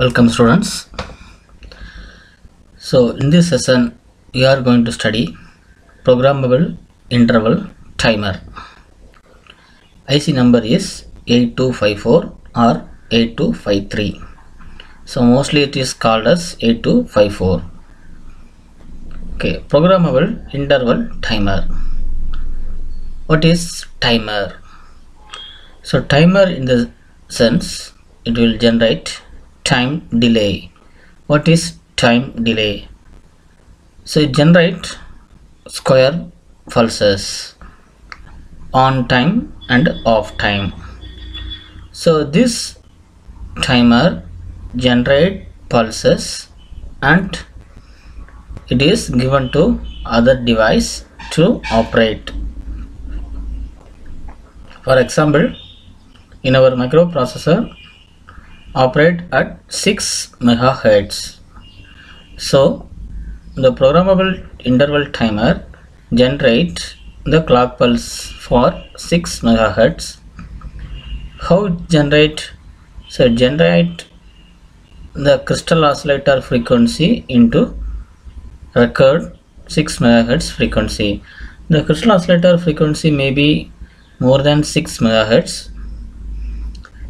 welcome students. So in this session we are going to study programmable interval timer. IC number is 8254 or 8253 so mostly it is called as 8254 okay programmable interval timer. What is timer? So timer in the sense it will generate time delay. What is time delay? So it generate square pulses on time and off time. So this timer generate pulses and it is given to other device to operate. For example in our microprocessor operate at 6 megahertz. So the programmable interval timer generate the clock pulse for 6 megahertz. How generate so generate the crystal oscillator frequency into record 6 megahertz frequency. The crystal oscillator frequency may be more than 6 megahertz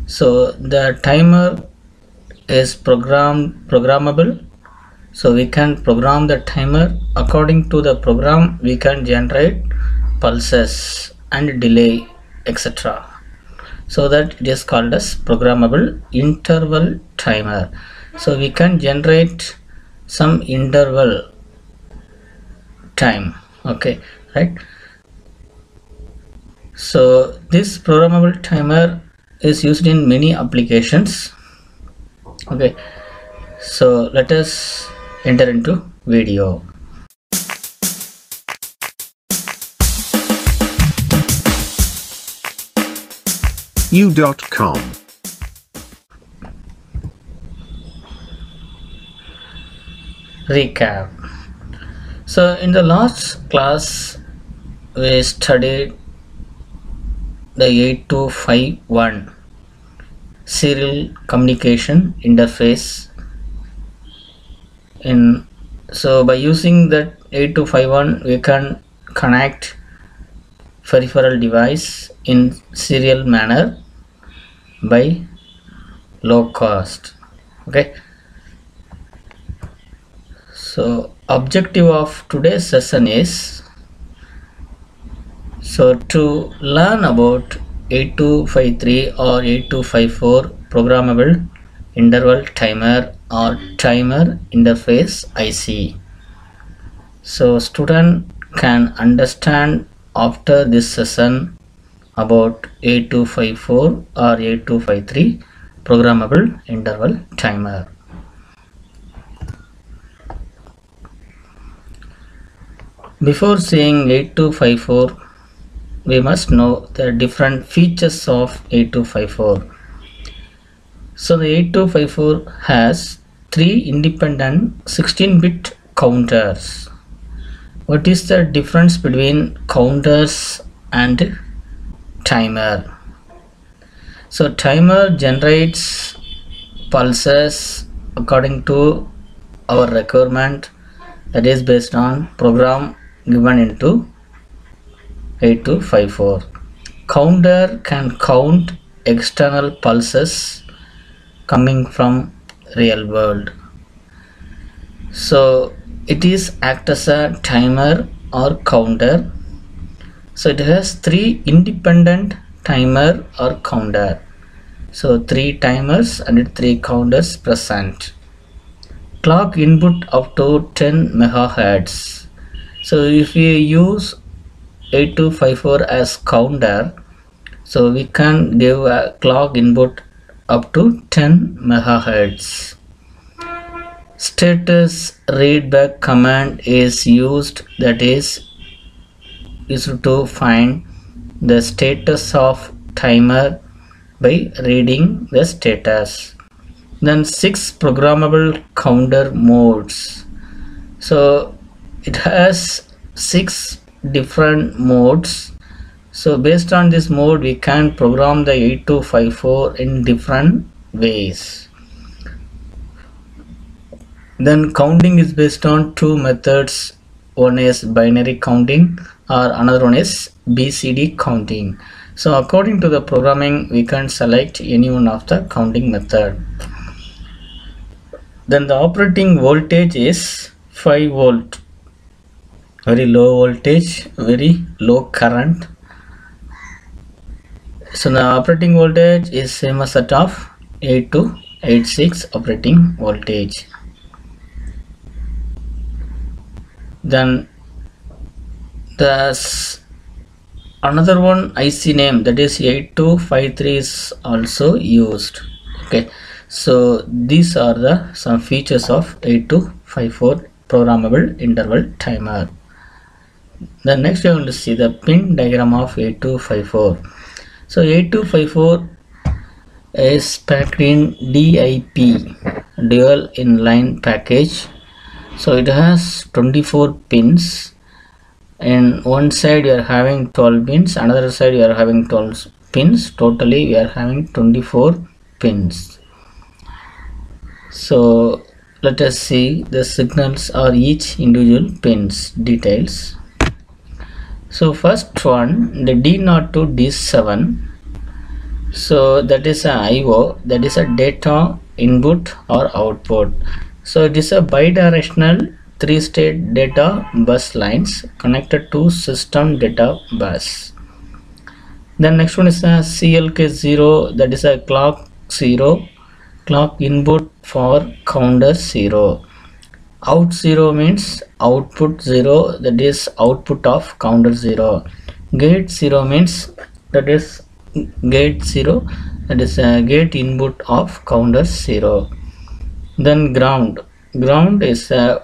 so the timer is program programmable. So we can program the timer according to the program. We can generate pulses and delay etc so that it is called as programmable interval timer. So we can generate some interval time okay right? So this programmable timer is used in many applications. Okay so let us enter into video. U.com recap. So in the last class we studied the 8251 serial communication interface in so by using that 8251 we can connect peripheral device in serial manner by low cost. Okay. So objective of today's session is so to learn about 8253 or 8254 programmable interval timer or timer interface IC. So student can understand after this session about 8254 or 8253 programmable interval timer. Before seeing 8254 we must know the different features of 8254. So the 8254 has three independent 16-bit counters. What is the difference between counters and timer? So timer generates pulses according to our requirement that is based on program given into 8254 counter can count external pulses coming from real world. So it is act as a timer or counter. So it has three independent timer or counter. So three timers and three counters present. Clock input up to 10 megahertz. So if we use 8254 as counter. So we can give a clock input up to 10 megahertz. Status readback command is used. That is used to find the status of timer by reading the status. Then six programmable counter modes. So it has six different modes. So based on this mode we can program the 8254 in different ways. Then counting is based on two methods. One is binary counting or another one is bcd counting. So according to the programming we can select any one of the counting method. Then the operating voltage is 5 volt very low voltage very low current. So the operating voltage is same as that of 8 to 86 operating voltage. Then the another one IC name that is 8253 is also used. Okay. So these are the some features of 8254 programmable interval timer the next we are going to see the pin diagram of 8254 so 8254 is packed in DIP dual inline package. So it has 24 pins. And one side you are having 12 pins another side you are having 12 pins. Totally we are having 24 pins. So let us see the signals or each individual pins details so first one the D0 to D7 so that is a IO that is a data input or output. So it is a bidirectional three-state data bus lines connected to system data bus. Then next one is a CLK0 that is a clock 0 clock input for counter 0 out 0 means output 0 that is output of counter 0 gate 0 means that is gate 0 that is a gate input of counter 0 then ground. Ground is a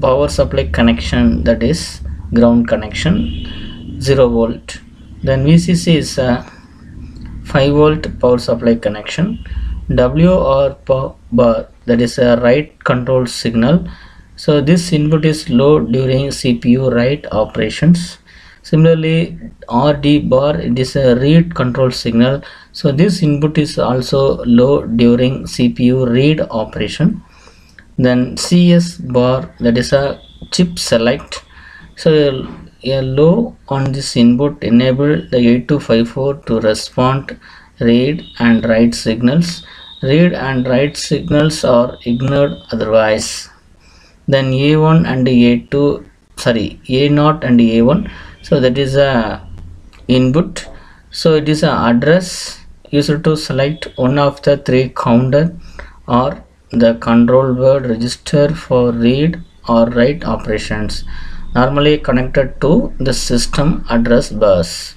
power supply connection that is ground connection 0 volt. Then VCC is a 5 volt power supply connection. WR bar that is a write control signal. So this input is low during CPU write operations. Similarly RD bar it is a read control signal. So this input is also low during CPU read operation. Then CS bar that is a chip select. So a low on this input enable the 8254 to respond read and write signals read and write signals are ignored otherwise. Then a1 and a2 sorry a0 and a1 so that is a input. So it is a address. Used to select one of the three counter or the control word register for read or write operations. Normally connected to the system address bus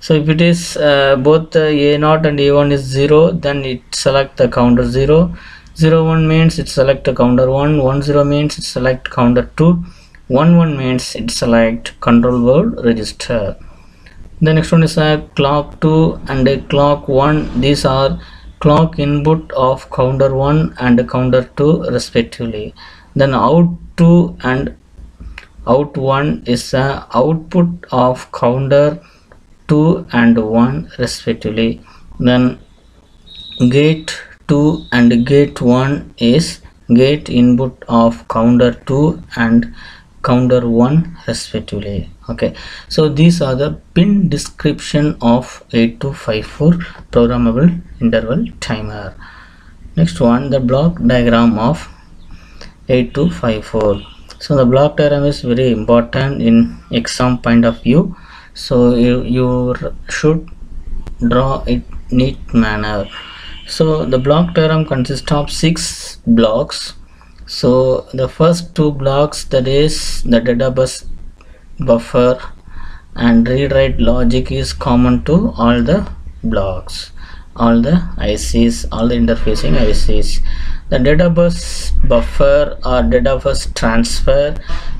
so if it is uh, both the a0 and a1 is 0 then it select the counter 0 0 1 means it select the counter 1 1 0 means it select counter 2 1 1 means it select control word register. The next one is a clock 2 and a clock 1 these are clock input of counter 1 and counter 2 respectively. Then out 2 and out 1 is a output of counter 2 and 1 respectively. Then gate 2 and gate 1 is gate input of counter 2 and counter 1 respectively. Okay. So these are the pin description of 8254 programmable interval timer. Next one the block diagram of 8254 so the block diagram is very important in exam point of view so you, you should draw it neat manner. So the block diagram consists of six blocks. So the first two blocks that is the data bus buffer and read write logic is common to all the blocks all the ICs all the interfacing ICs the data bus buffer or data bus transfer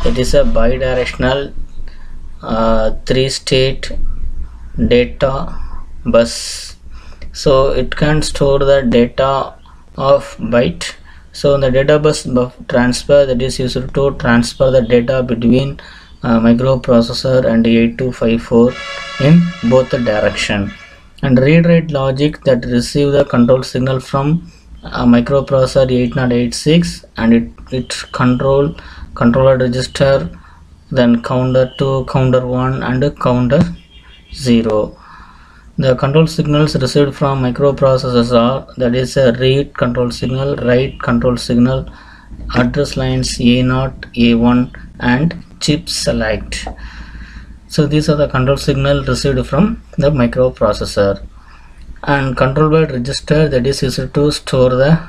it is a bidirectional uh, three state data bus. So it can store the data of byte. So the data bus transfer that is used to transfer the data between uh, microprocessor and 8254 in both the direction. And read write logic that receive the control signal from a microprocessor 8086 and it, it control controller register then counter 2 counter 1 and counter 0 the control signals received from microprocessors are that is a read control signal write control signal address lines a0 a1 and chip select. So these are the control signal received from the microprocessor. And control word register that is used to store the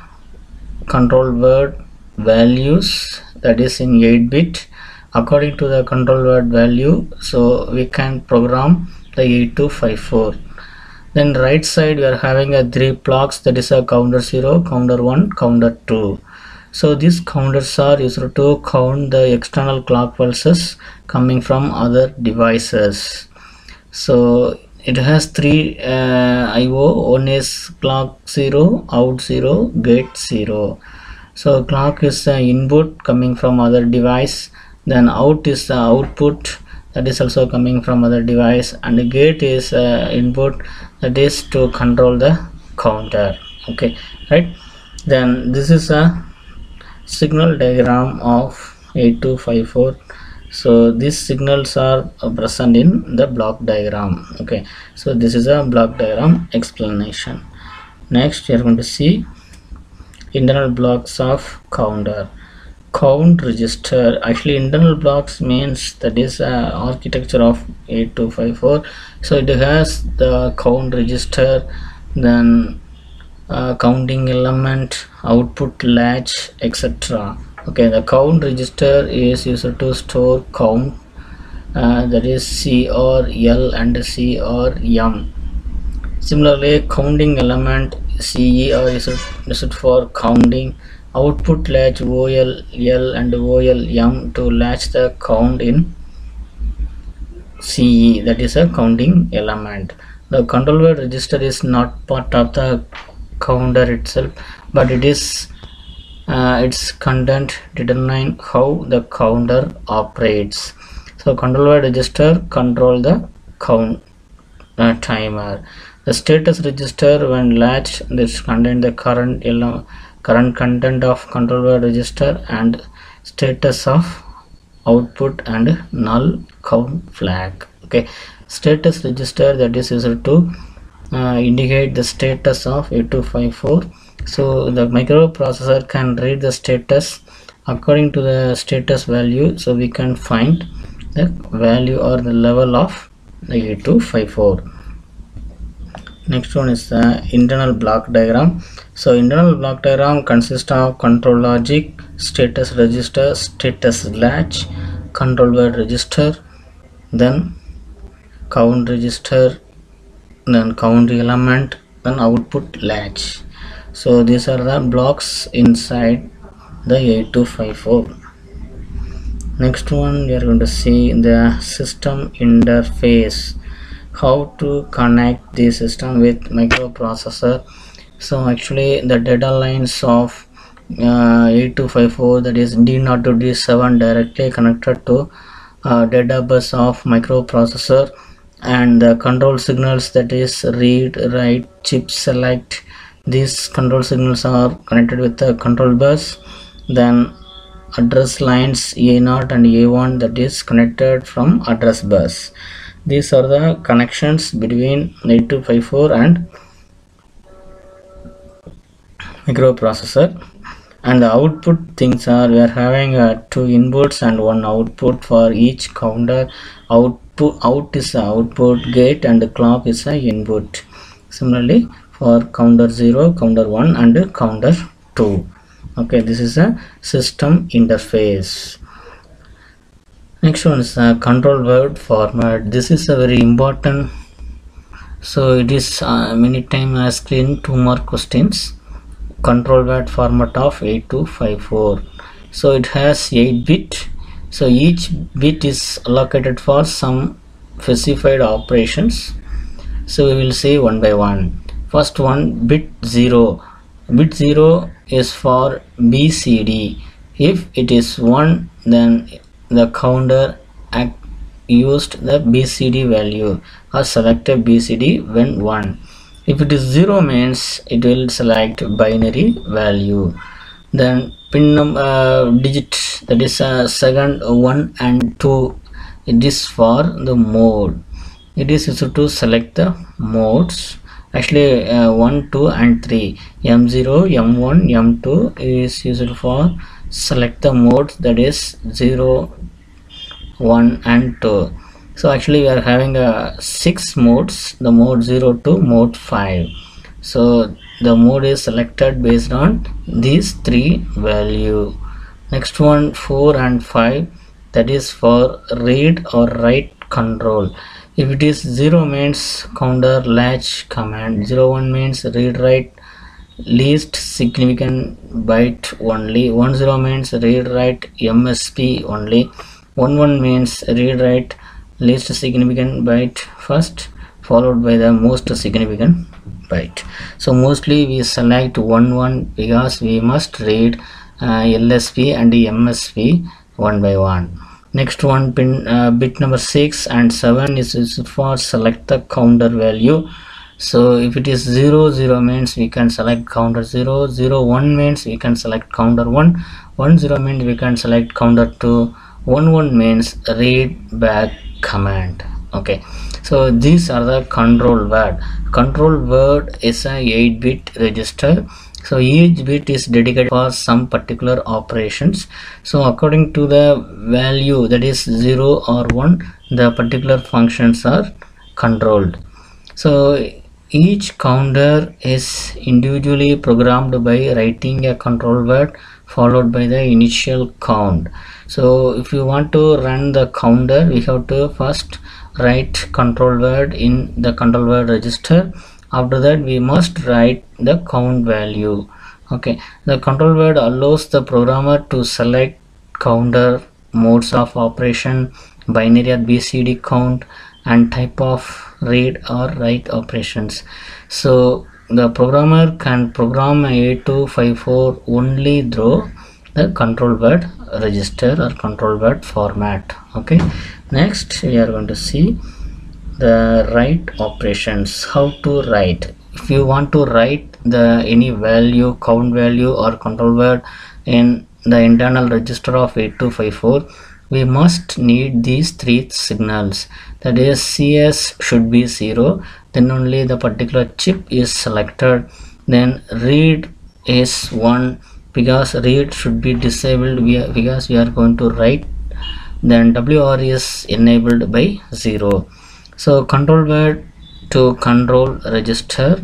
control word values that is in 8 bit according to the control word value so we can program the 8254 then right side we are having a three blocks. That is a counter 0 counter 1 counter 2 so these counters are used to count the external clock pulses coming from other devices. So it has three uh, IO one is clock 0 out 0 gate 0 so clock is the input coming from other device then out is the output that is also coming from other device and gate is uh, input that is to control the counter. Okay right? Then this is a signal diagram of 8254 so these signals are present in the block diagram. Okay so this is a block diagram explanation. Next we are going to see internal blocks of counter count register. Actually internal blocks means that is uh, architecture of 8254 so it has the count register then uh, counting element output latch etc okay the count register is used to store count uh, that is C or L and C or M. Similarly counting element CE is used for counting output latch OL L and OL M to latch the count in CE that is a counting element. The control word register is not part of the counter itself but it is uh, its content determine how the counter operates. So control word register control the count uh, timer. The status register when latched this contain the current current content of control word register and status of output and null count flag. Okay. Status register that is used to uh, indicate the status of 8254 so the microprocessor can read the status according to the status value. So we can find the value or the level of the 8254 next one is the internal block diagram so internal block diagram consists of control logic status register status latch control word register then count register then count element then output latch. So these are the blocks inside the 8254 next one we are going to see the system interface. How to connect the system with microprocessor so actually the data lines of uh, 8254 that is D0 to D7 directly connected to uh, data bus of microprocessor and the control signals that is read write chip select. These control signals are connected with the control bus. Then address lines a0 and a1 that is connected from address bus. These are the connections between 8254 and microprocessor and the output things are we are having uh, two inputs and one output for each counter. Output out is the output gate and the clock is the input. Similarly for counter 0 counter 1 and counter 2 okay this is a system interface. Next one is a control word format. This is a very important. So it is uh, many time asked in two more questions control word format of 8254 so it has 8 bit. So each bit is allocated for some specified operations. So we will see one by one. First one bit 0 bit 0 is for BCD if it is 1 then the counter used the BCD value or selected BCD when 1 if it is 0 means it will select binary value. Then pin number uh, digit that is uh, second 1 and 2 it is for the mode. It is used to select the modes. Actually uh, 1 2 and 3 m0 m1 m2 is used for select the modes that is 0 1 and 2 so actually we are having a uh, six modes the mode 0 to mode 5 so the mode is selected based on these three value. Next one 4 and 5 that is for read or write control. If it is 0 means counter latch command. 0 01 means read write least significant byte only. 10 means read write msb only. 11 means read write least significant byte first followed by the most significant byte. So mostly we select 11 because we must read uh, lsb and msb one by one. Next one pin uh, bit number 6 and 7 is, is for select the counter value. So if it is 0 0 means we can select counter 0 0 1 means we can select counter 1 1 0 means we can select counter 2 1 1 means read back command. Okay. So these are the control word. Control word is a 8 bit register. So each bit is dedicated for some particular operations. So according to the value that is 0 or 1 the particular functions are controlled. So each counter is individually programmed by writing a control word followed by the initial count so if you want to run the counter we have to first write control word in the control word register. After that we must write the count value. Okay. The control word allows the programmer to select counter modes of operation binary or bcd count and type of read or write operations. So the programmer can program a8254 only through the control word register or control word format okay? Next we are going to see the write operations how to write. If you want to write the any value count value or control word in the internal register of 8254 we must need these three signals. That is cs should be 0 then only the particular chip is selected then read is 1 because read should be disabled. Because we are going to write then wr is enabled by 0 so control word to control register.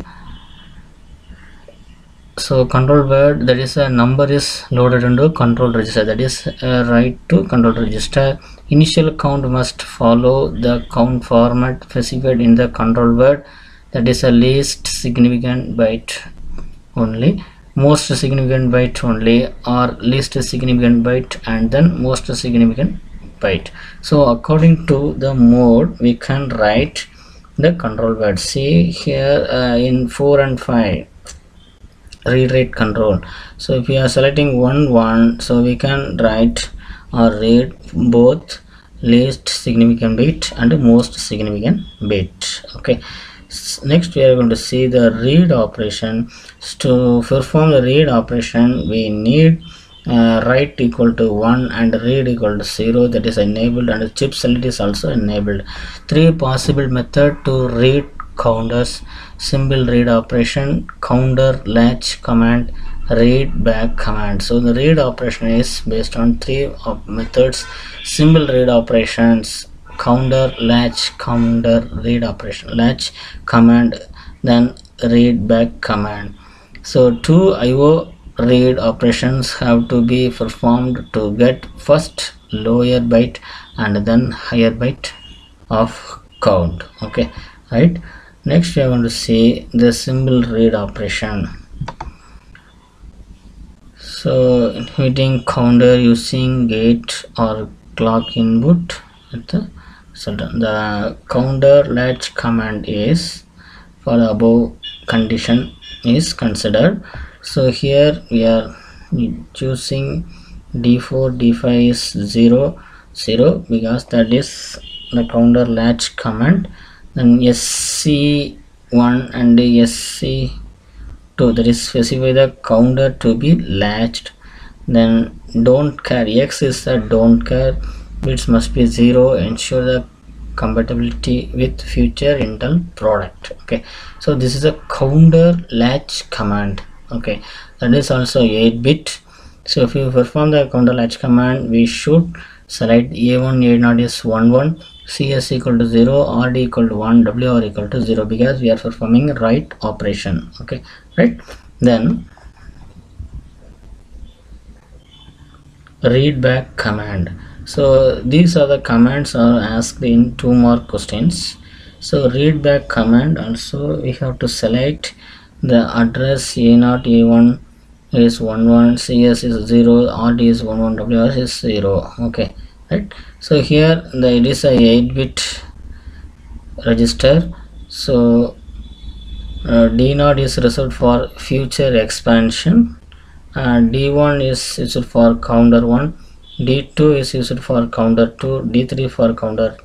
So control word that is a number is loaded into control register. That is uh, write to control register. Initial count must follow the count format specified in the control word. That is a least significant byte only most significant byte only or least significant byte and then most significant byte. So according to the mode we can write the control word see here uh, in 4 and 5 read write control. So if we are selecting 1 1 so we can write or read both least significant bit and most significant bit. Okay next we are going to see the read operation. To perform the read operation we need uh, write equal to 1 and read equal to 0 that is enabled and chip select is also enabled. Three possible method to read counters. Symbol read operation counter latch command read back command. So the read operation is based on three methods. Symbol read operations counter latch counter read operation. Latch command then read back command. So two io read operations have to be performed to get first lower byte and then higher byte of count. Okay right? Next we are going to see the symbol read operation. So hitting counter using gate or clock input at the certain the counter latch command is for the above condition is considered. So here we are choosing d4 d5 is 0 0 because that is the counter latch command. Then sc 1 and sc2 that is specify the counter to be latched. Then don't care x is the don't care bits must be 0 ensure the compatibility with future intel product okay? So this is a counter latch command okay? That is also 8 bit. So if you perform the counter latch command we should select a1 a0 is 1 1 cs equal to 0 rd equal to 1 wr equal to 0 because we are performing write operation okay? Right? Then read back command so these are the commands are asked in two more questions. So read back command. Also we have to select the address a0 a1 is 11 cs is 0 rd is 11 ws is 0 okay right? So here the it is a 8 bit register. So uh, d0 is reserved for future expansion. And d1 is used for counter 1 d2 is used for counter 2 d3 for counter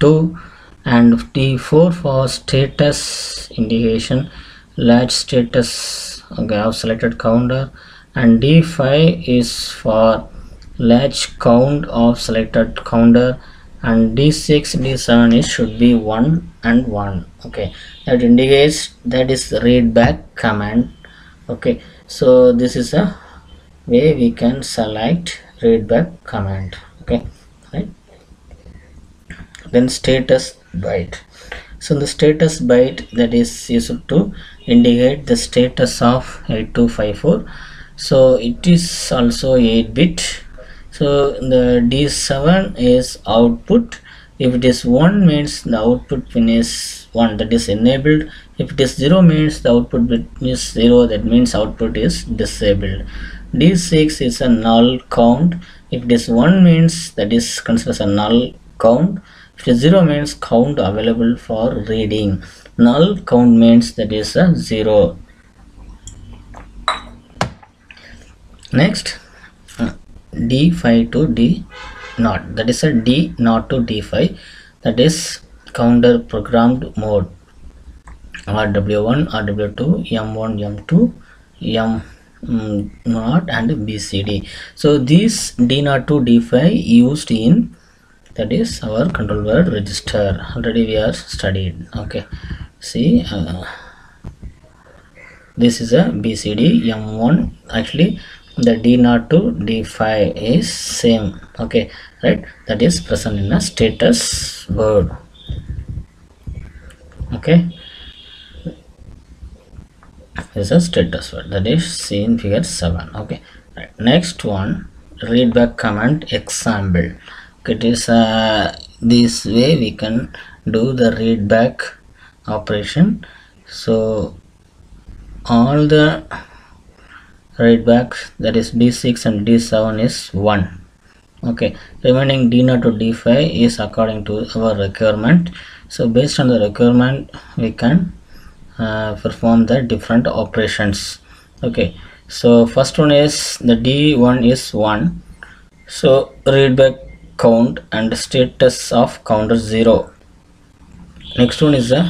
2 and d4 for status indication. Latch status okay i have selected counter. And d5 is for latch count of selected counter. And d6 d7 is should be 1 and 1 okay. That indicates that is read back command okay. So this is a way we can select read back command okay? Right? Then status byte. So the status byte that is used to indicate the status of 8254 so it is also 8 bit. So the d7 is output. If it is 1 means the output pin is 1 that is enabled. If it is 0 means the output pin is 0 that means output is disabled d6 is a null count. If it is 1 means that is considered as a null count. If it is 0 means count available for reading. Null count means that is a 0 next uh, d5 to d not that is a d not to d5 that is counter programmed mode. Rw1 rw2 m1 m2 m mm, not and bcd so this d0 to d5 used in that is our control word register. Already we are studied. Okay. See uh, this is a bcd m1 actually the d0 to d5 is same. Okay. Right? That is present in a status word. Okay this is a status word. That is seen figure 7 okay. Right. next one read back command example. It is uh, this way we can do the read back operation. So all the read back that is d6 and d7 is 1 okay. Remaining d0 to d5 is according to our requirement. So based on the requirement we can uh, perform the different operations. Okay. So first one is the d1 is 1 so read back count and status of counter 0 next one is a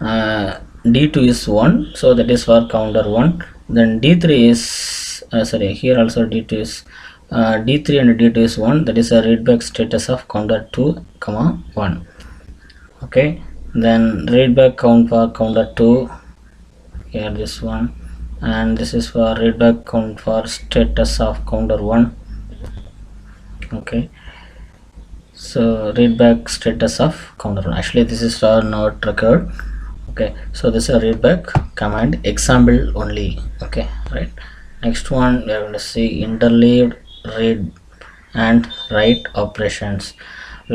uh, d2 is 1 so that is for counter 1 then d3 is uh, sorry here also d2 is uh, d3 and d2 is 1 that is a readback status of counter 2 comma 1 okay then readback count for counter 2 here this one. And this is for readback count for status of counter 1 okay. So read back status of counter 1 actually this is for not record. Okay. So this is a read back command example only. Okay. Right. Next one we are going to see interleaved read and write operations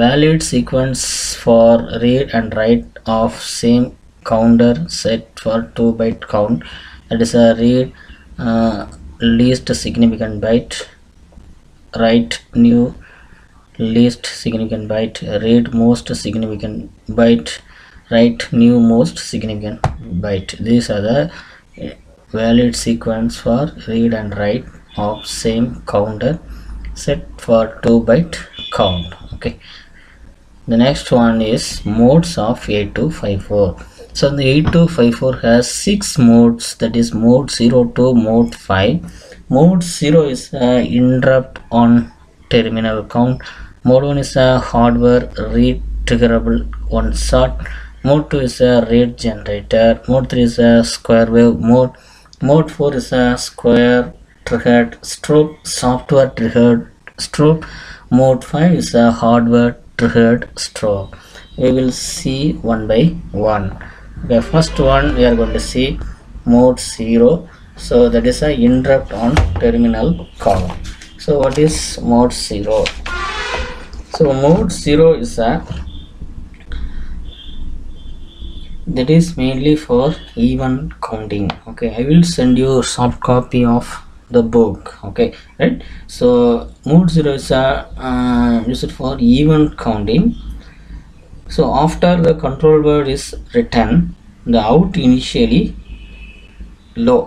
valid sequence for read and write of same counter set for 2 byte count. That is a read uh, least significant byte write new least significant byte read most significant byte write new most significant byte. These are the valid sequence for read and write of same counter set for 2 byte count okay the next one is modes of 8254 so the 8254 has six modes. That is mode 0 to mode 5 mode 0 is a interrupt on terminal count. Mode 1 is a hardware read triggerable one shot. Mode 2 is a rate generator. Mode 3 is a square wave mode. Mode 4 is a square triggered strobe software triggered strobe mode 5 is a hardware triggered strobe we will see one by one. Okay first one we are going to see mode 0 so that is a interrupt on terminal call. So what is mode 0 so mode 0 is a that is mainly for event counting. Okay i will send you a soft copy of the book okay right? So mode 0 is uh, used for event counting. So after the control word is written the out initially low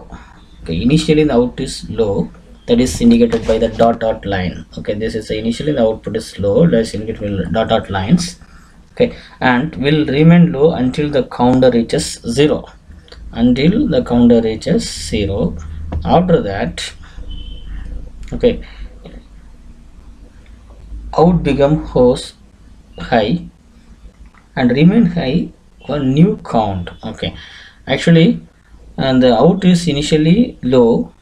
okay initially the out is low that is indicated by the dot dot line okay this is initially the output is low that is indicated with dot dot lines okay and will remain low until the counter reaches zero. Until the counter reaches zero after that okay. Out become host high and remain high for new count. Okay. Actually and the out is initially low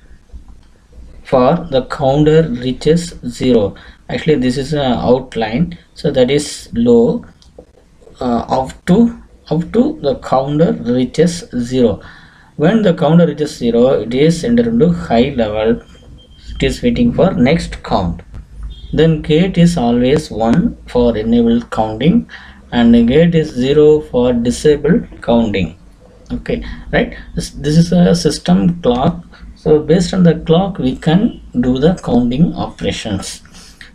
for the counter reaches zero. Actually this is a outline. So that is low uh, up to up to the counter reaches zero. When the counter reaches zero it is entered into high level it is waiting for next count. Then gate is always 1 for enable counting and gate is 0 for disable counting. Okay right? This, this is a system clock. So based on the clock we can do the counting operations.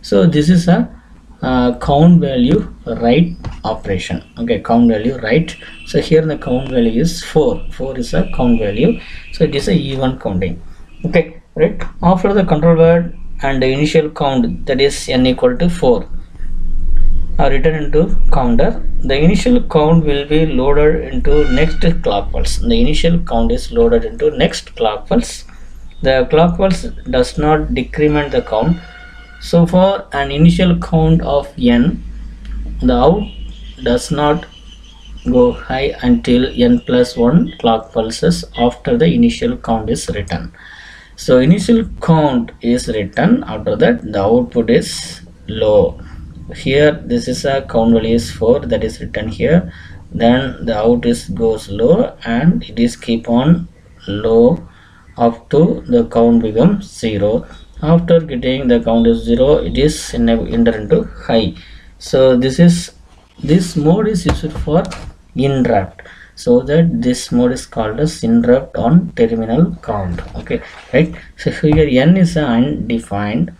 So this is a uh, count value write operation. Okay count value write. So here the count value is 4 4 is a count value. So it is a even counting. Okay right after the control word and the initial count that is n equal to 4 are written into counter. The initial count will be loaded into next clock pulse. The initial count is loaded into next clock pulse. The clock pulse does not decrement the count. So for an initial count of n the out does not go high until n plus 1 clock pulses after the initial count is written so initial count is written. After that the output is low. Here this is a count value is 4 that is written here. Then the out is goes low and it is keep on low up to the count becomes 0 after getting the count is 0 it is enter into high. So this is this mode is used for interrupt so that this mode is called as interrupt on terminal count. Okay right? So here n is undefined.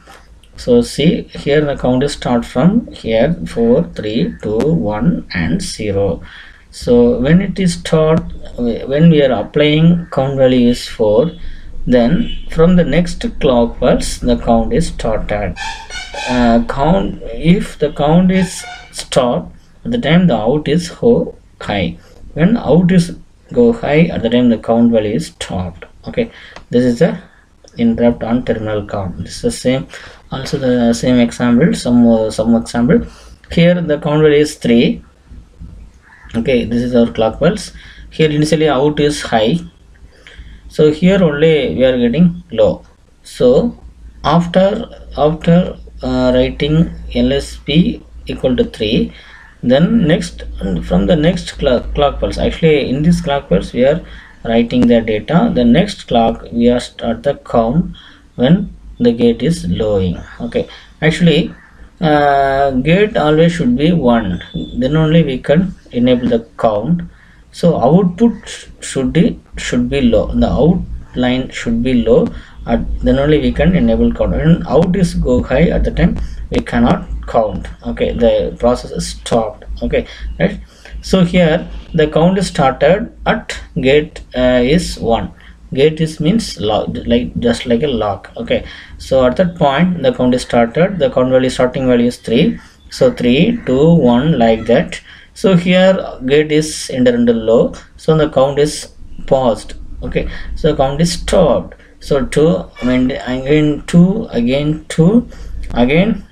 So see here the count is start from here 4 3 2 1 and 0 so when it is start when we are applying count value is 4 then from the next clock pulse the count is started. Uh, count if the count is stop at the time the out is high when out is go high at the time the count value is stopped. Okay? This is a interrupt on terminal count. This is the same also the same example some uh, some example. Here the count value is 3 okay? This is our clock pulse. Here initially out is high. So here only we are getting low. So after after uh, writing lsb equal to 3 then next from the next clock, clock pulse. Actually in this clock pulse we are writing the data. The next clock we are start the count when the gate is lowing. Okay. Actually uh, gate always should be 1 then only we can enable the count. So output should be should be low. The outline should be low. At then only we can enable count. And out is go high at the time. We cannot count. Okay the process is stopped. Okay right? So here the count is started at gate uh, is 1 gate is means like just like a lock. Okay so at that point the count is started. The count value starting value is 3 so 3 2 1 like that. So here gate is entered into low. So the count is paused. Okay so count is stopped. So 2 I mean again 2 again 2 again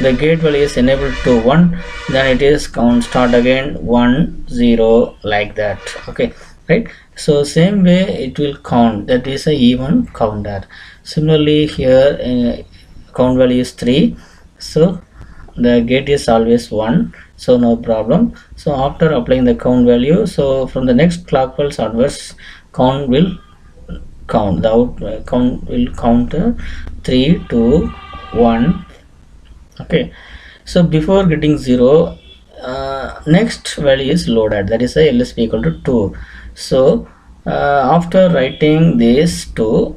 the gate value is enabled to 1 then it is count start again 1 0 like that. Okay right? So same way it will count. That is a event counter. Similarly here uh, count value is 3 so the gate is always 1 so no problem. So after applying the count value so from the next clock pulse onwards count will count. The out uh, count will count uh, 3 2 1 okay. So before getting 0 uh, next value is loaded that is a lsb equal to 2 so uh, after writing this 2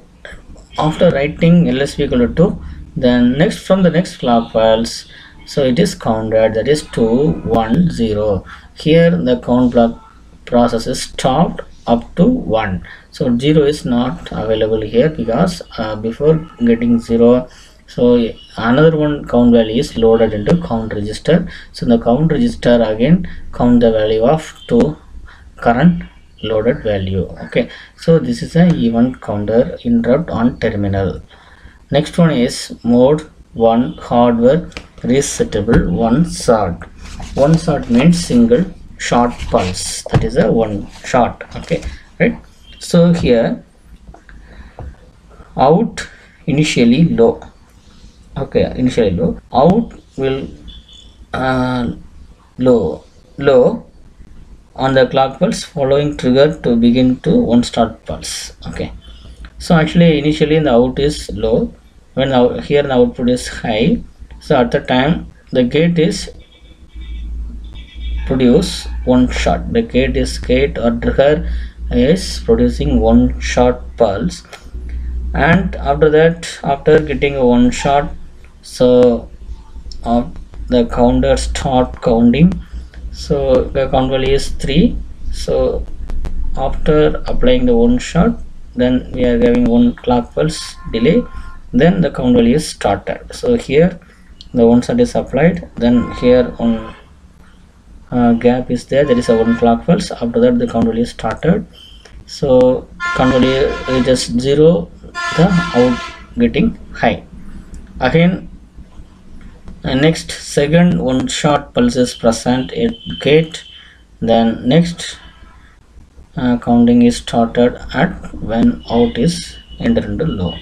after writing lsb equal to 2 then next from the next clock files so it is counted. That is 2 1 0 here the count block process is stopped up to 1 so 0 is not available here because uh, before getting 0 so another one count value is loaded into count register. So the count register again count the value of two current loaded value. Okay. So this is a event counter interrupt on terminal. Next one is mode 1 hardware resettable one shot. One shot means single short pulse. That is a one shot. Okay. Right? So here out initially low okay initially low. Out will uh, low. Low on the clock pulse. Following trigger to begin to one start pulse. Okay. So actually initially the out is low. When out, here the output is high. So at the time the gate is produce one shot. The gate is gate or trigger is producing one shot pulse. And after that after getting a one shot so uh, the counter start counting. So the count value is 3 so after applying the one shot then we are having one clock pulse delay. Then the count value is started. So here the one shot is applied. Then here one uh, gap is there. There is a one clock pulse. After that the count value is started. So count value reaches zero. The out getting high. Again uh, next second one shot pulse is present at gate. Then next uh, counting is started at when out is entered into low.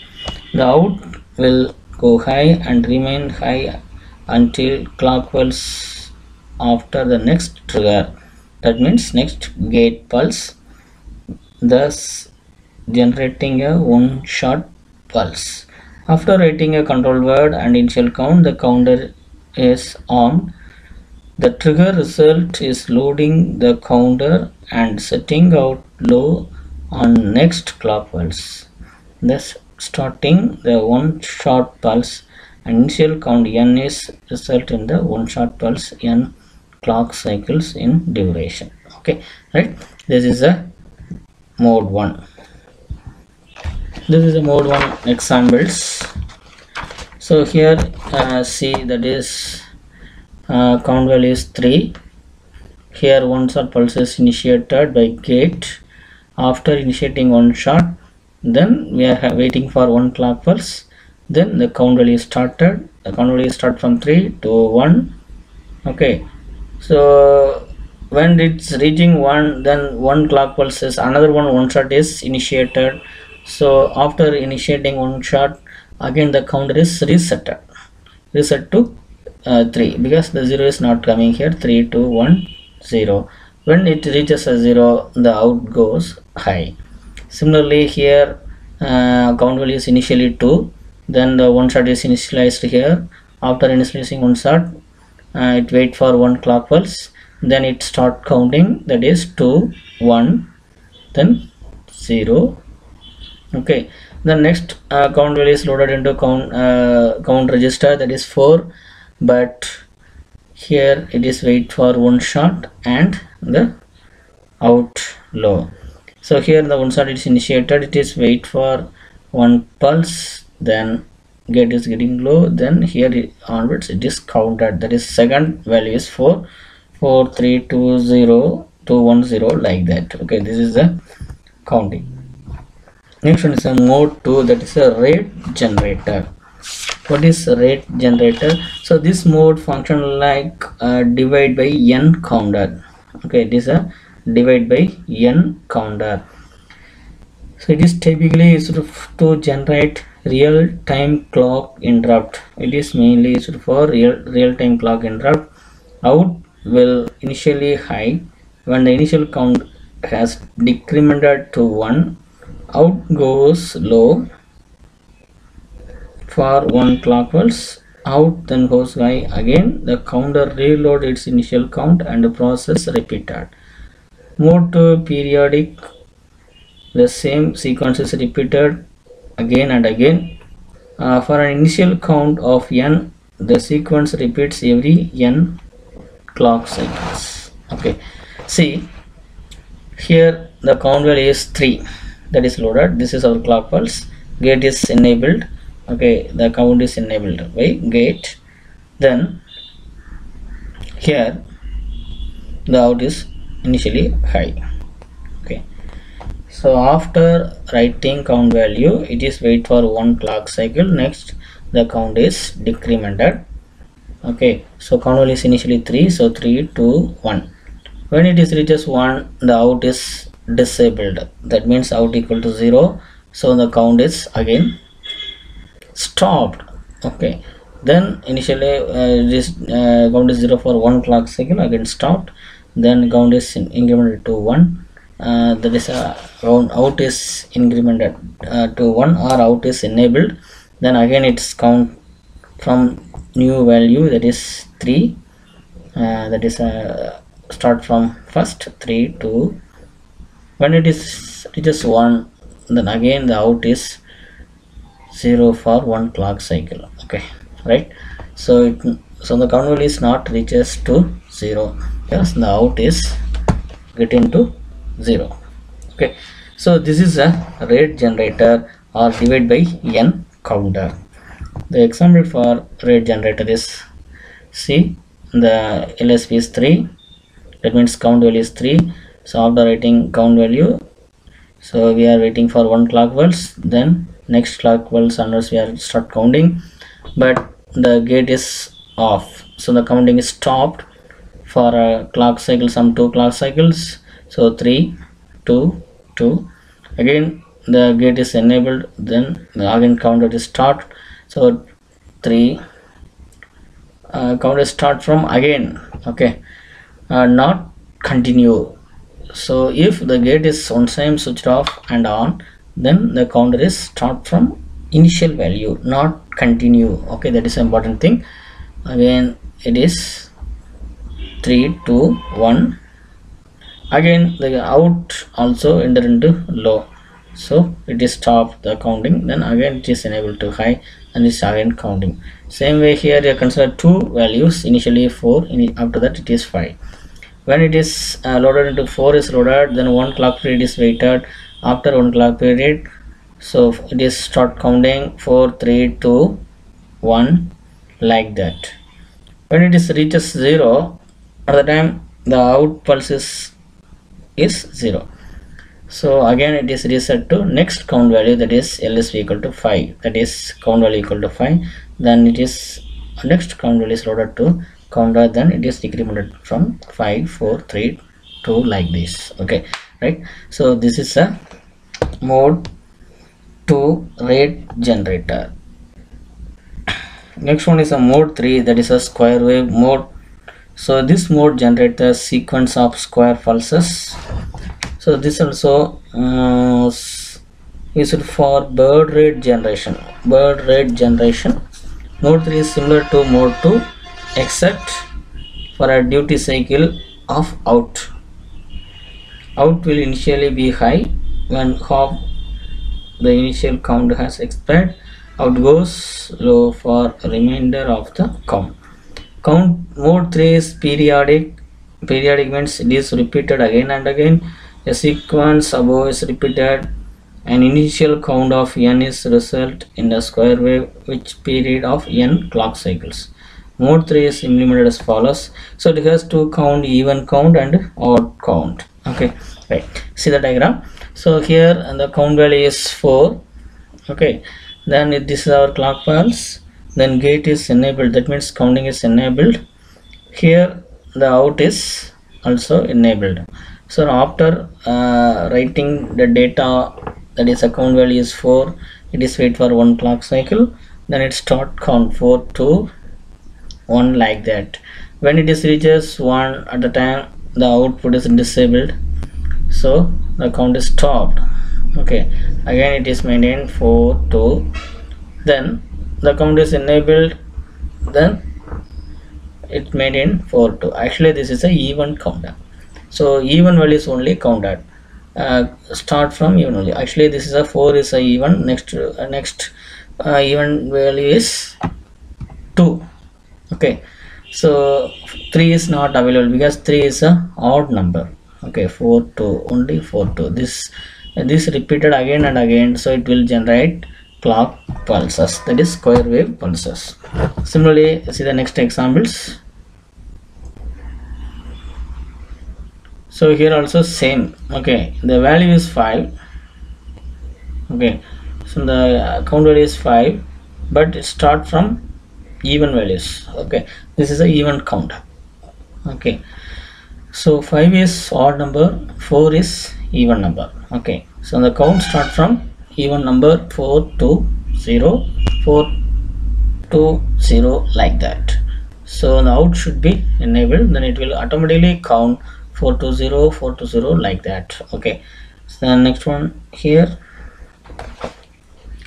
The out will go high and remain high until clock pulse after the next trigger. That means next gate pulse thus generating a one shot pulse after writing a control word and initial count the counter is on. The trigger result is loading the counter and setting out low on next clock pulse. Thus starting the one shot pulse and initial count n is result in the one shot pulse n clock cycles in duration. Okay right? This is a mode 1 this is a mode 1 examples. So here uh, see that is uh, count value is 3 here one shot pulse is initiated by gate. After initiating one shot then we are waiting for one clock pulse then the count value is started. The count value start from 3 to 1 okay. So when it's reaching one then one clock pulse is another one one shot is initiated so after initiating one shot again the counter is reset. Reset to uh, 3 because the 0 is not coming here. 3 2 1 0 when it reaches a 0 the out goes high. Similarly here uh, count value is initially 2 then the one shot is initialized here. After initializing one shot uh, it wait for one clock pulse then it start counting that is 2 1 then 0 okay. The next uh, count value is loaded into count uh, count register that is 4 but here it is wait for one shot and the out low. So here the one shot is initiated. It is wait for one pulse then gate is getting low. Then here onwards it is counted. That is second value is 4 4 3 2 0 2 1 0 like that. Okay this is the counting next one is a mode 2 that is a rate generator. What is rate generator? So this mode function like uh, divide by n counter. Okay it is a divide by n counter. So it is typically used to generate real time clock interrupt. It is mainly used for real real time clock interrupt. Out will initially high. When the initial count has decremented to 1 out goes low for one clock pulse out then goes high again. The counter reload its initial count and the process repeated. Mode to periodic the same sequence is repeated again and again. Uh, for an initial count of n the sequence repeats every n clock cycles. Okay. See here the count value is 3 that is loaded. This is our clock pulse. Gate is enabled. Okay the count is enabled by gate. Then here the out is initially high. Okay. So after writing count value it is wait for one clock cycle. Next the count is decremented. Okay. So count value is initially 3 so 3 2 1 when it is reaches 1 the out is disabled. That means out equal to 0 so the count is again stopped. Okay. Then initially uh, this uh, count is 0 for one clock cycle again stopped. Then count is incremented to 1 uh, that is count out is incremented uh, to 1 or out is enabled. Then again it's count from new value that is 3 uh, that is uh, start from first 3 to when it is reaches 1 then again the out is 0 for one clock cycle okay right? So it so the count value is not reaches to 0 yes the out is getting to 0 okay? So this is a rate generator or divide by n counter. The example for rate generator is see the lsb is 3 that means count value is 3 so after writing count value so we are waiting for one clock pulse then next clock pulse unless we are start counting. But the gate is off. So the counting is stopped for a clock cycle some two clock cycles. So 3 2 2 again the gate is enabled. Then the again counter is start so 3 uh, counter start from again. Okay. Uh, not continue so if the gate is on time switched off and on then the counter is start from initial value not continue. Okay that is an important thing. Again it is 3 2 1 again the out also enter into low. So it is stop the counting then again it is enabled to high and it's again counting. Same way here you consider two values initially 4 in after that it is 5 when it is uh, loaded into 4 is loaded then one clock period is waited. After one clock period so it is start counting 4 3 2 1 like that. When it is reaches 0 at the time the out pulse is is 0 so again it is reset to next count value that is lsb equal to 5 that is count value equal to 5 then it is next count value is loaded to counter then it is decremented from 5 4 3 2 like this okay right? So this is a mode 2 rate generator. Next one is a mode 3 that is a square wave mode. So this mode generates a sequence of square pulses. So this also uh, used for baud rate generation? Baud rate generation. Mode 3 is similar to mode 2 except for a duty cycle of out. Out will initially be high when half the initial count has expired. Out goes low for remainder of the count. Count mode 3 is periodic. Periodic means it is repeated again and again. A sequence above is repeated. An initial count of n is result in a square wave which period of n clock cycles mode 3 is implemented as follows. So it has to count even count and odd count. Okay right. See the diagram? So here the count value is 4 okay then this is our clock pulse. Then gate is enabled. That means counting is enabled. Here the out is also enabled. So after uh, writing the data that is account value is 4 it is wait for one clock cycle. Then it start count 4 to 1 like that. When it is reaches 1 at the time the output is disabled. So the count is stopped. Okay again it is maintained 4 2 then the count is enabled. Then it maintained 4 2 actually this is a even counter. So even value is only counted. Uh, start from even only. Actually this is a 4 is a even. Next uh, next uh, even value is 2 okay. So 3 is not available because 3 is a odd number. Okay 4 2 only 4 2 this this repeated again and again so it will generate clock pulses that is square wave pulses. Similarly see the next examples. So here also same. Okay the value is 5 okay so the count value is 5 but start from even values okay? This is a even count okay? So 5 is odd number 4 is even number okay? So the count start from even number 4 to 0 4 to 0 like that. So the out should be enabled then it will automatically count 4 to 0 4 to 0 like that okay? So the next one here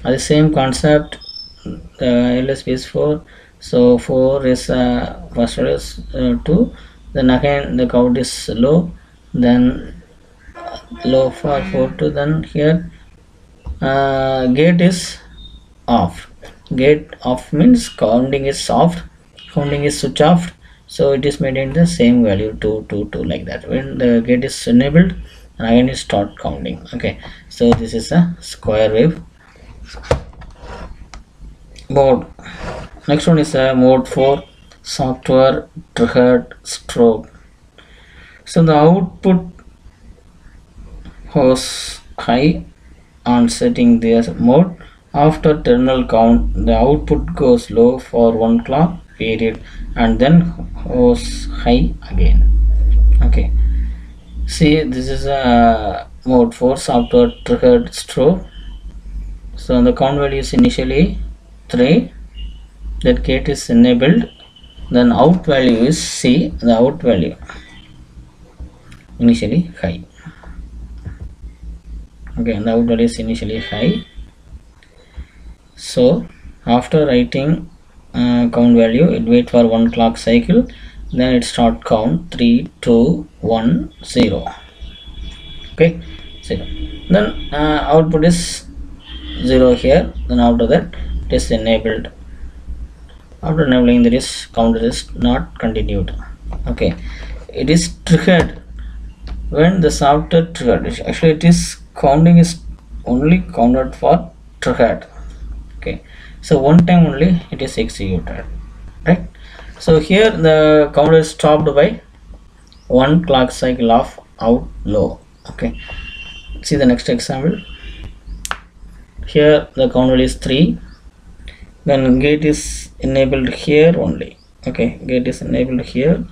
the same concept the LSB is 4 so 4 is uh, first is uh, 2 then again the count is low. Then low for 4 to then here uh, gate is off. Gate off means counting is off counting is switch off. So it is maintained the same value 2 2 2 like that. When the gate is enabled and again it start counting okay? So this is a square wave. Mode next one is a mode 4 software triggered strobe so the output was high on setting this mode. After terminal count the output goes low for one clock period and then goes high again. Okay. See this is a mode 4 software triggered strobe so the count value is initially 3 that gate is enabled then out value is C the out value. Initially high. Okay the out value is initially high. So after writing uh, count value it wait for one clock cycle then it start count 3 2 1 0 okay 0 then uh, output is 0 here then after that it is enabled after enabling there is counter is not continued. Okay. It is triggered when the software triggered. Actually it is counting is only counted for triggered. Okay. So one time only it is executed. Right? So here the counter is stopped by one clock cycle of out low okay. See the next example. Here the counter is 3 then gate is enabled here only. Okay gate is enabled here.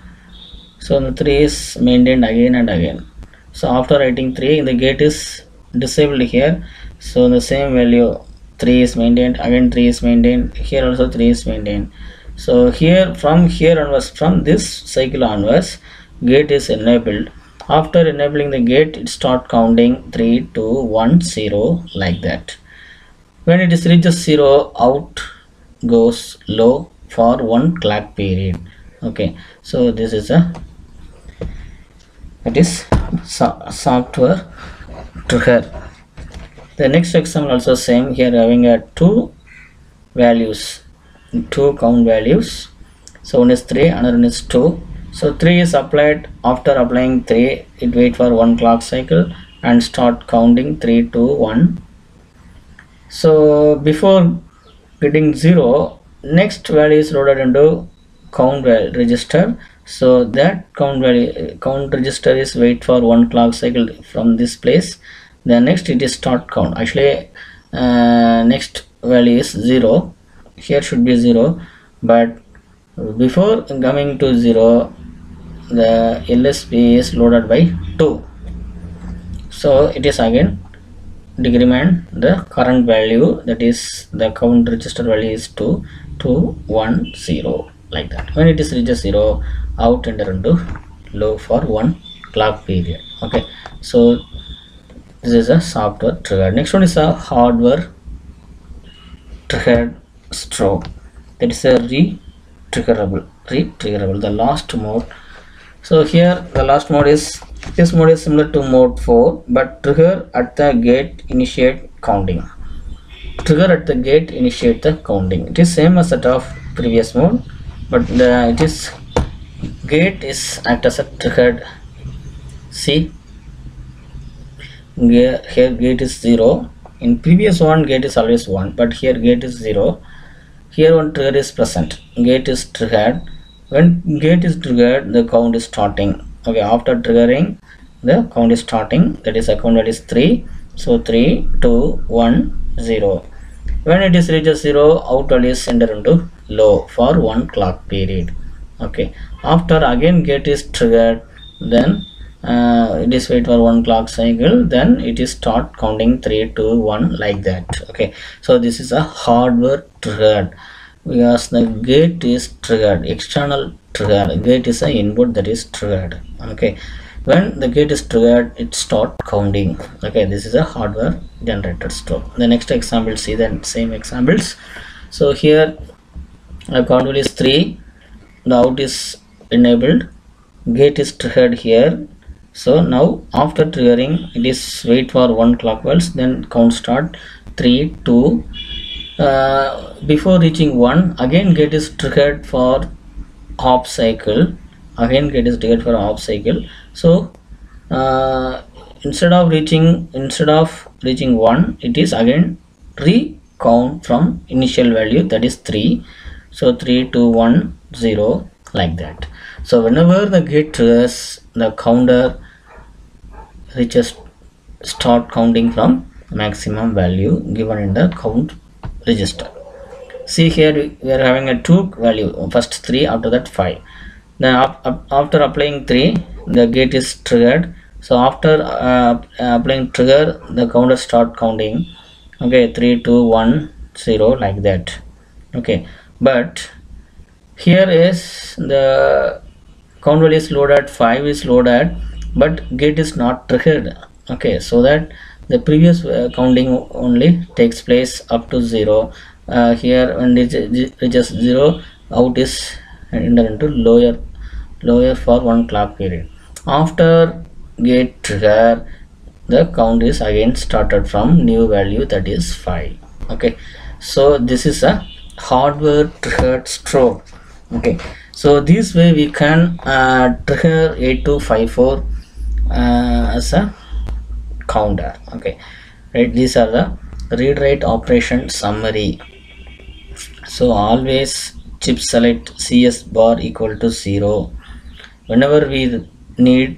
So the 3 is maintained again and again. So after writing 3 the gate is disabled here. So the same value 3 is maintained. Again 3 is maintained. Here also 3 is maintained. So here from here onwards from this cycle onwards gate is enabled. After enabling the gate it start counting 3 2 1 0 like that. When it is reaches 0 out goes low for one clock period. Okay so this is a it is so software trigger the next example also same here having a two values two count values. So one is 3 another one is 2 so 3 is applied. After applying 3 it wait for one clock cycle and start counting 3 2 1 so before getting 0 next value is loaded into count register. So that count value count register is wait for one clock cycle from this place. Then next it is start count. Actually uh, next value is 0 here should be 0 but before coming to 0 the LSB is loaded by 2 so it is again decrement the current value that is the count register value is 2 to 1 0 like that. When it is reaches 0 out enter into low for one clock period okay? So this is a software trigger. Next one is a hardware triggered strobe that is a re-triggerable re-triggerable the last mode. So here the last mode is this mode is similar to mode 4 but trigger at the gate initiate counting. Trigger at the gate initiate the counting. It is same as that of previous mode but the, it is gate is act as a triggered see here, here gate is 0 in previous one gate is always 1 but here gate is 0 here one trigger is present. Gate is triggered. When gate is triggered the count is starting okay after triggering the count is starting that is account that is 3 so 3 2 1 0 when it is reaches 0 out value is entered into low for one clock period. Okay after again gate is triggered then uh, it is wait for one clock cycle then it is start counting 3 2 1 like that. Okay so this is a hardware triggered because the gate is triggered external trigger gate is an input that is triggered. Okay. When the gate is triggered it start counting. Okay. This is a hardware generated strobe the next example see the same examples. So here count value is 3 the out is enabled. Gate is triggered here. So now after triggering it is wait for one clock pulse then count start. 3 2 uh, before reaching 1 again gate is triggered for half cycle. Again gate is triggered for half cycle. So uh, instead of reaching instead of reaching 1 it is again recount from initial value that is 3 so 3 2 1 0 like that. So whenever the gate triggers the counter reaches start counting from maximum value given in the count register see here we are having a two value first three after that five. Then up, up, after applying three the gate is triggered. So after uh, applying trigger the counter start counting. Okay three two one zero like that. Okay but here is the count value is loaded 5 is loaded but gate is not triggered. Okay so that the previous uh, counting only takes place up to 0 uh, here when it reaches 0 out is entered into lower lower for one clock period. After gate trigger the count is again started from new value that is 5 okay so this is a hardware triggered strobe okay so this way we can uh, trigger 8254 uh, as a counter. Okay right these are the read write operation summary so always chip select cs bar equal to 0 whenever we need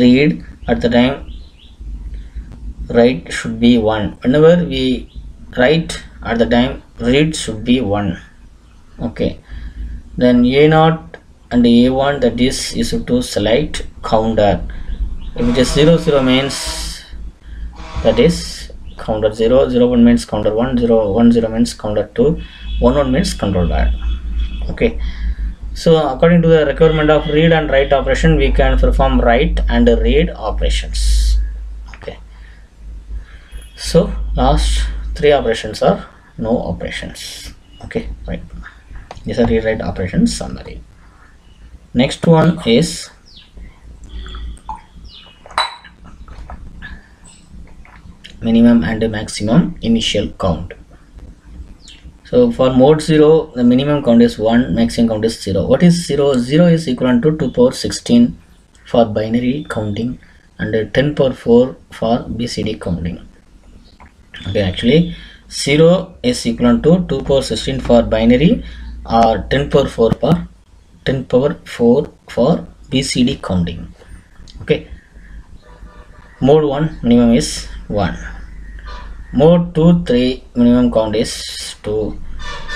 read at the time write should be 1 whenever we write at the time read should be 1 okay. Then a0 and a1 that is used to select counter. If it is 0 0 means that is counter 0 0 1 means counter 1 0 1 0 means counter 2 1 1 means control bad okay. So according to the requirement of read and write operation we can perform write and read operations. Okay. So last three operations are no operations. Okay right. These are read write operations summary. Next one is minimum and maximum initial count so for mode 0 the minimum count is 1 maximum count is 0 what is 0 0 is equal to 2 power 16 for binary counting and 10 power 4 for bcd counting. Okay actually 0 is equal to 2 power 16 for binary or 10 power 4 for 10 power 4 for BCD counting. Okay. Mode 1 minimum is 1 mode 2 3 minimum count is 2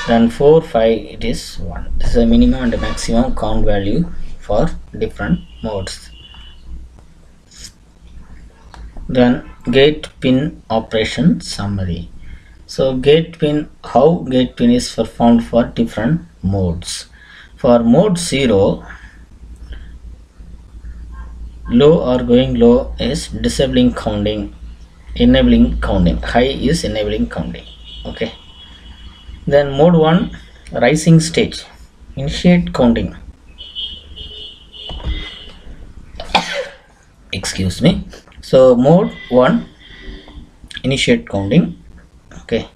then 4 5 it is 1 this is the minimum and maximum count value for different modes. Then gate pin operation summary. So gate pin how gate pin is performed for different modes? For mode 0 low or going low is disabling counting enabling counting. High is enabling counting. Okay. Then mode 1 rising stage. Initiate counting. Excuse me. So mode 1 initiate counting. Okay.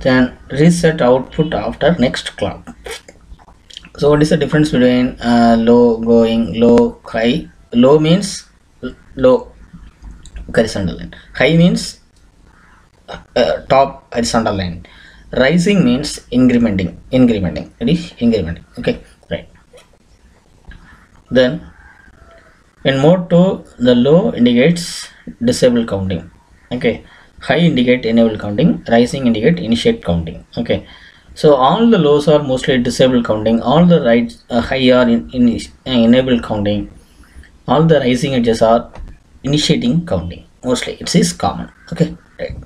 Then reset output after next clock. So what is the difference between uh, low going low high? Low means low horizontal line high means uh, top horizontal line rising means incrementing incrementing. Is incrementing. Okay right. Then in mode 2 the low indicates disable counting. Okay high indicate enable counting rising indicate initiate counting. Okay so all the lows are mostly disable counting. All the right uh, high are in, in uh, enable counting. All the rising edges are initiating counting. Mostly it is common. Okay right.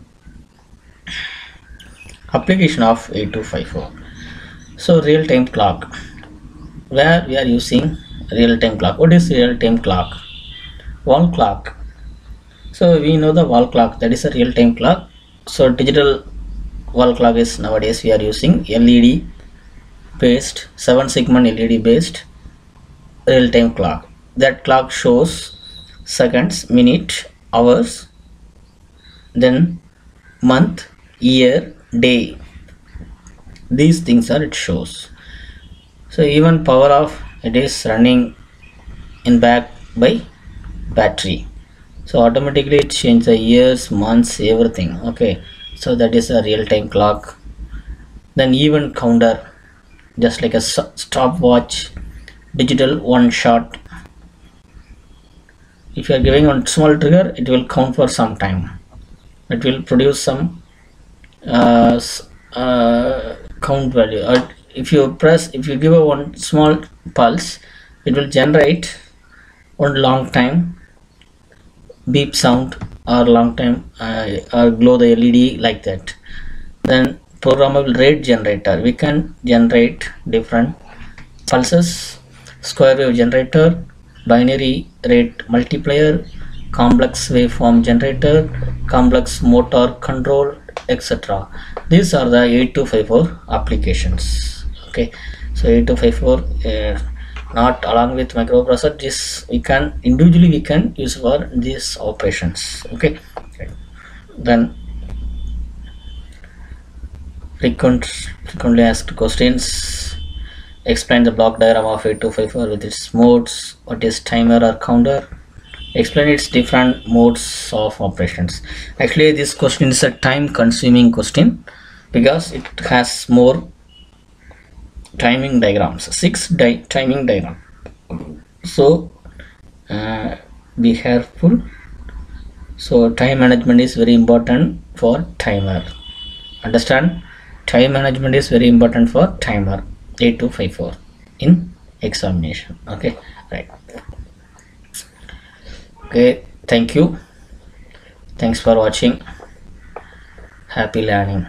Application of 8254 so real-time clock. Where we are using real-time clock? What is real-time clock? Wall clock. So we know the wall clock. That is a real-time clock. So digital wall clock is nowadays we are using led based 7 segment led based real-time clock. That clock shows seconds minute hours then month year day. These things are it shows. So even power off it is running in back by battery. So automatically it changes the years months everything. Okay. So that is a real-time clock. Then event counter just like a stopwatch digital one shot if you are giving one small trigger it will count for some time. It will produce some uh, uh, count value. Or if you press if you give a one small pulse it will generate one long time beep sound or long time uh, or glow the led like that. Then programmable rate generator. We can generate different pulses square wave generator binary rate multiplier complex waveform generator complex motor control etc these are the 8254 applications. Okay. So 8254 uh, not along with microprocessor this we can individually we can use for these operations. Okay. Then frequent frequently asked questions explain the block diagram of 8254 with its modes. What is timer or counter? Explain its different modes of operations. Actually this question is a time consuming question because it has more timing diagrams six di timing diagram. So uh, be careful. So time management is very important for timer. Understand? Time management is very important for timer 8254 in examination. Okay right. Okay thank you. Thanks for watching. Happy learning